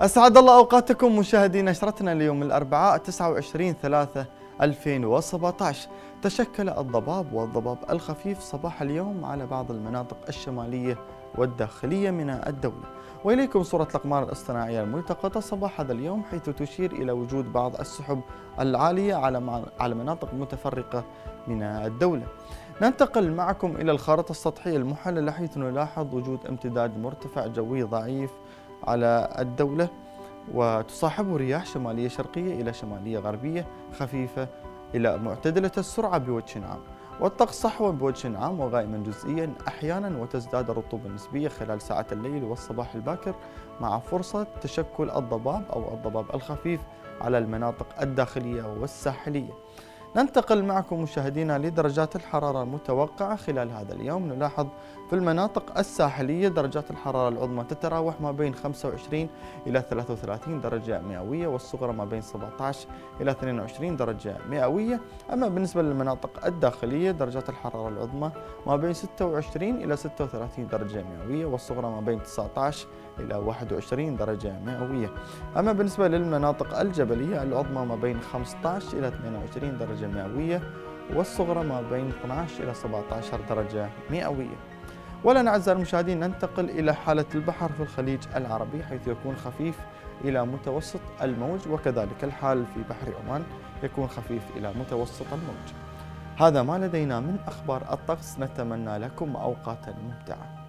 أسعد الله أوقاتكم مشاهدي نشرتنا اليوم الأربعاء 29 3 2017 تشكل الضباب والضباب الخفيف صباح اليوم على بعض المناطق الشمالية والداخلية من الدولة. وإليكم صورة الأقمار الاصطناعية الملتقطة صباح هذا اليوم حيث تشير إلى وجود بعض السحب العالية على على مناطق متفرقة من الدولة. ننتقل معكم إلى الخارطة السطحية المحللة حيث نلاحظ وجود امتداد مرتفع جوي ضعيف على الدولة وتصاحبه رياح شمالية شرقية إلى شمالية غربية خفيفة إلى معتدلة السرعة بوجه عام والطقس صحوا بوجه عام وغائما جزئيا أحيانا وتزداد الرطوبة النسبية خلال ساعات الليل والصباح الباكر مع فرصة تشكل الضباب أو الضباب الخفيف على المناطق الداخلية والساحلية. ننتقل معكم مشاهدينا لدرجات الحرارة المتوقعة خلال هذا اليوم. نلاحظ في المناطق الساحلية درجات الحرارة العظمى تتراوح ما بين 25 إلى 33 درجة مئوية والصغرى ما بين 17 إلى 22 درجة مئوية. أما بالنسبة للمناطق الداخلية درجات الحرارة العظمى ما بين 26 إلى 36 درجة مئوية والصغرى ما بين 19 إلى 21 درجة مئوية. أما بالنسبة للمناطق الجبلية العظمى ما بين 15 إلى 22 درجة مئوية والصغرى ما بين 12 إلى 17 درجة مئوية. ولنا أعزائي المشاهدين ننتقل إلى حالة البحر في الخليج العربي حيث يكون خفيف إلى متوسط الموج وكذلك الحال في بحر عمان يكون خفيف إلى متوسط الموج. هذا ما لدينا من أخبار الطقس نتمنى لكم أوقاتا ممتعة.